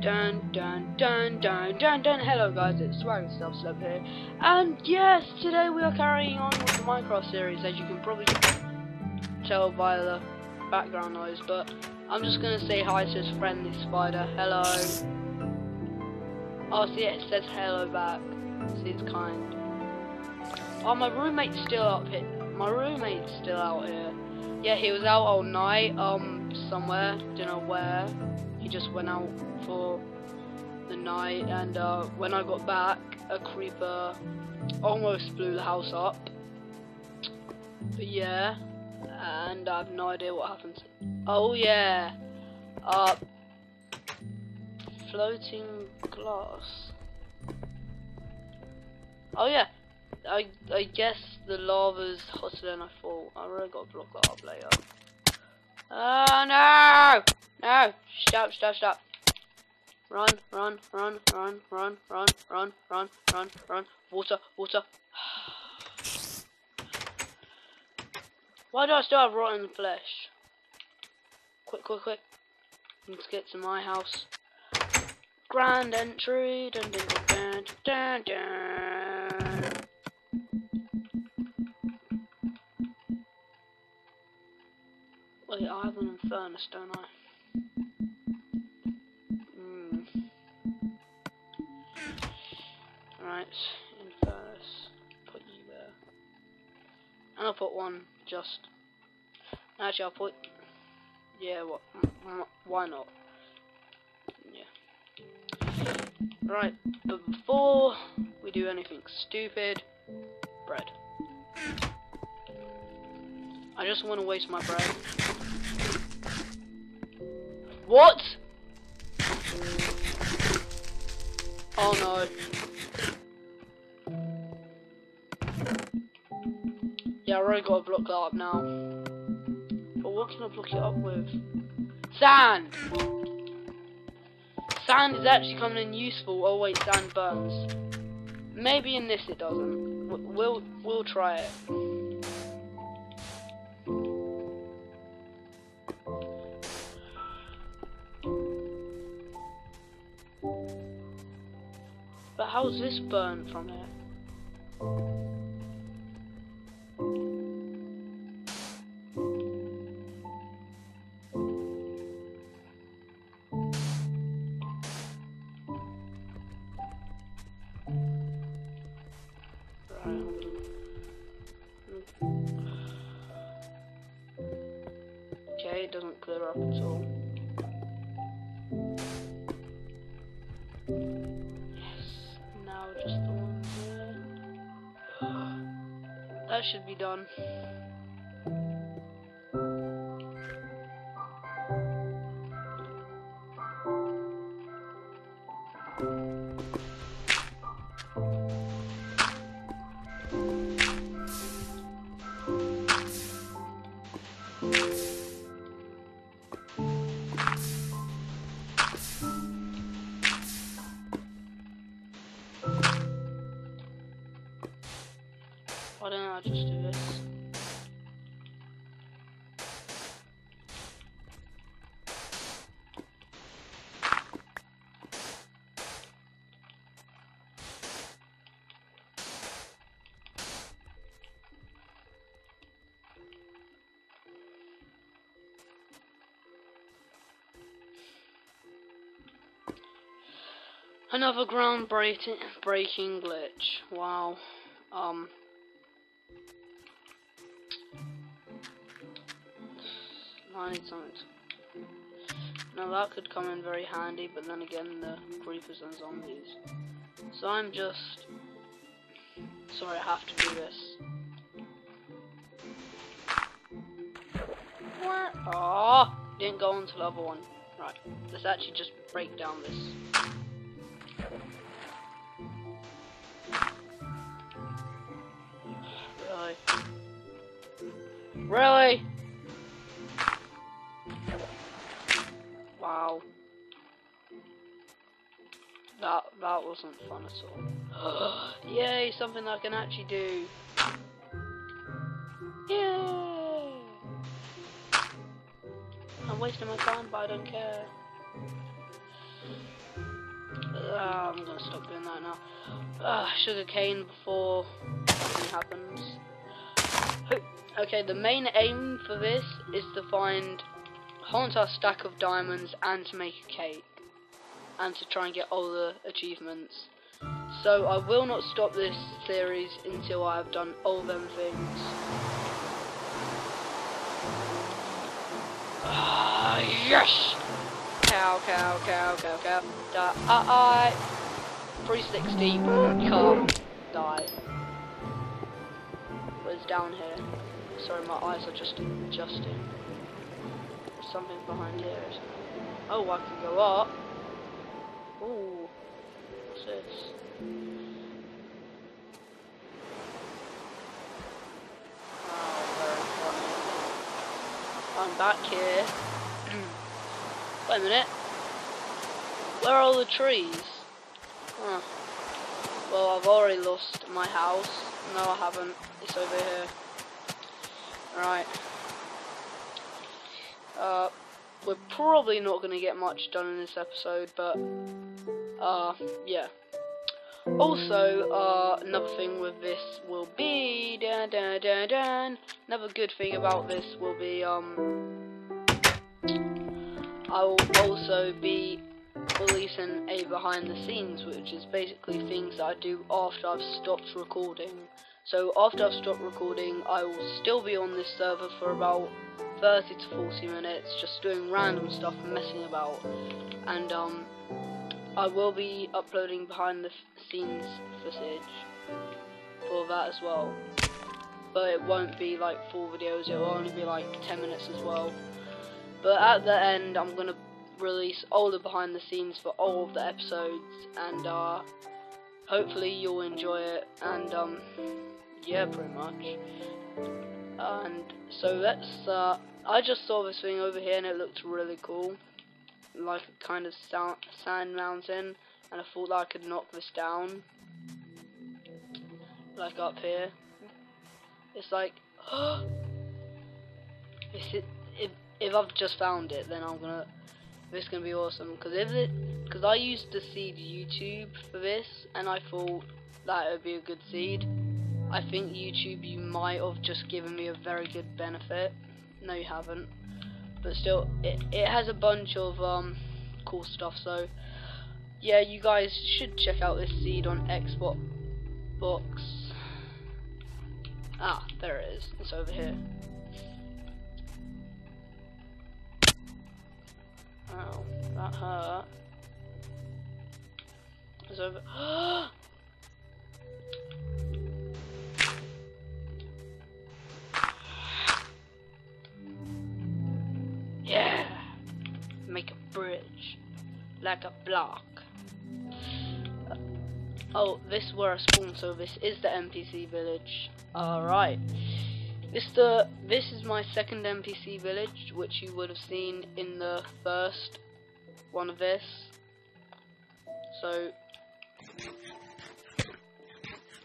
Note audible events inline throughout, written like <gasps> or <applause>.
Dun dun dun dun dun dun. Hello guys, it's Swagger Self Slip here, and yes, today we are carrying on with the Minecraft series, as you can probably tell by the background noise. But I'm just gonna say hi to this friendly spider. Hello. Oh, see, it says hello back. See, it's kind. Oh, my roommate's still up here. My roommate's still out here. Yeah, he was out all night, um, somewhere, don't know where. He just went out for the night, and uh, when I got back, a creeper almost blew the house up. But yeah, and I have no idea what happened. Oh yeah, uh, floating glass. Oh yeah, I I guess the lava's hotter than I thought. I really got to block that up later. Oh no! No! Stop! Stop! Stop! Run! Run! Run! Run! Run! Run! Run! Run! Run! Run! Water! Water! Why do I still have rotten flesh? Quick! Quick! Quick! Let's get to my house. Grand entry! Dun dun dun dun dun! dun. Wait, I have an furnace, don't I? Right, in. Put you there. And I'll put one just. Actually, I'll put. Yeah, what? Why not? Yeah. Right, but before we do anything stupid, bread. I just want to waste my bread. What? Oh no. Yeah, I already got to block that up now. But what can I block it up with? Sand! Sand is actually coming in useful. Oh wait, sand burns. Maybe in this it doesn't. We'll we'll try it. But how's this burn from here? That should be done. Another groundbreaking breaking glitch. Wow. Um I need something. Now that could come in very handy, but then again the creepers and zombies. So I'm just sorry I have to do this. Oh, didn't go on to level one. Right, let's actually just break down this. Really? Really? Wow. That that wasn't fun at all. <gasps> Yay, something I can actually do. Yay! I'm wasting my time, but I don't care. Now. Uh, sugar cane before something happens. Okay, the main aim for this is to find haunt our stack of diamonds and to make a cake. And to try and get all the achievements. So I will not stop this series until I have done all them things. Ah, yes! Cow, cow, cow, cow, cow. Die. I, I 360 can't die. It's down here. Sorry, my eyes are just adjusting. There's something behind here. Oh, I can go up. Ooh. What's this? Oh, I'm back here. Wait a minute. Where are all the trees? Huh. Well, I've already lost my house. No, I haven't. It's over here. Right. Uh, we're probably not going to get much done in this episode, but, uh, yeah. Also, uh, another thing with this will be, another good thing about this will be, um, I will also be releasing a behind the scenes, which is basically things that I do after I've stopped recording. So after I've stopped recording, I will still be on this server for about 30 to 40 minutes, just doing random stuff and messing about. And um, I will be uploading behind the scenes footage for that as well. But it won't be like full videos, it will only be like 10 minutes as well. But at the end, I'm to release all the behind the scenes for all of the episodes, and uh, hopefully you'll enjoy it. And um, yeah, pretty much. And so let's. Uh, I just saw this thing over here, and it looked really cool, like a kind of sand mountain, and I thought that I could knock this down, like up here. It's like, <gasps> it's it, if I've just found it, then I'm gonna this is gonna be awesome because if it because I used the seed YouTube for this and I thought that it would be a good seed. I think YouTube you might have just given me a very good benefit. No, you haven't. But still, it it has a bunch of um cool stuff. So yeah, you guys should check out this seed on Xbox. Box. Ah, there it is. It's over here. Ow, that hurt. It's over. <gasps> yeah! Make a bridge. Like a block. Oh, this is where I spawned, so this is the NPC village. Alright. This the this is my second NPC village, which you would have seen in the first one of this. So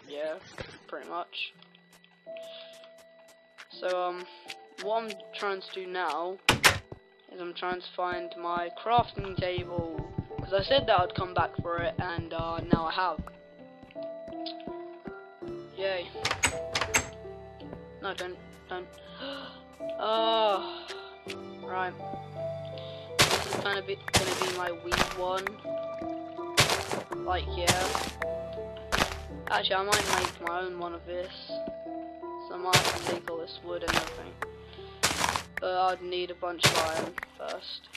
yeah, pretty much. So um, what I'm trying to do now is I'm trying to find my crafting table because I said that I'd come back for it, and uh, now I have. Yay. No, don't, don't. <gasps> Oh, right. This is kind of be, gonna be my weak one. Like, yeah. Actually, I might make my own one of this. So I might have to take all this wood and everything. But I'd need a bunch of iron first.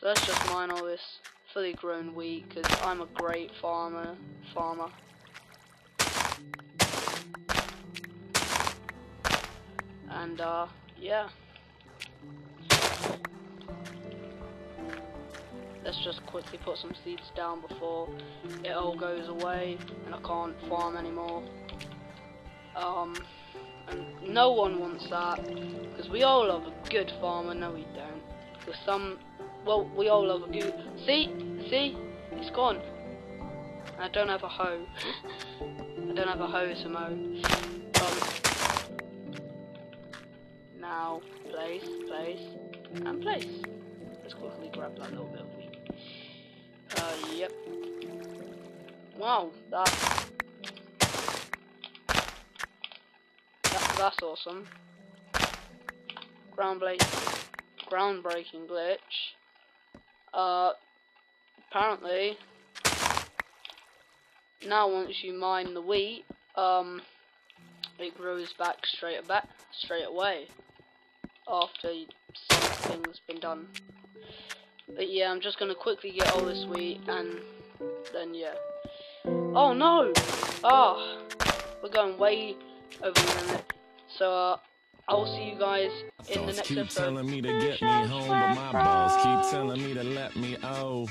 So let's just mine all this fully grown wheat, because I'm a great farmer. Farmer. And uh, yeah. Let's just quickly put some seeds down before it all goes away and I can't farm anymore. Um, and no one wants that because we all love a good farmer. No, we don't. Because some, well, we all love a good. See, see, it's gone. I don't have a hoe. <gasps> I don't have a hoe to now, place, place, and place. Let's quickly grab that little bit of wheat. Uh, yep. Wow, that, that that's awesome. Groundbreak, groundbreaking glitch. Uh, apparently, now once you mine the wheat, um, it grows back straight back straight away after something's been done. But yeah, I'm just gonna quickly get all this wheat and then yeah. Oh no! Ah, oh, we're going way over the limit. So uh, I'll see you guys in the next keep episode. telling me to get me home, but my balls keep telling me to let me oh.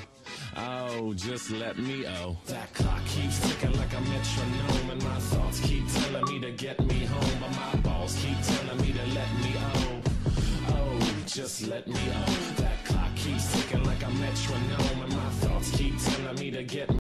Oh, just let me oh. That clock keeps ticking like a metronome, and my thoughts keep telling me to get me home, but my balls keep telling me to let me oh. Just let me oh. That clock keeps ticking like a metronome, and my thoughts keep telling me to get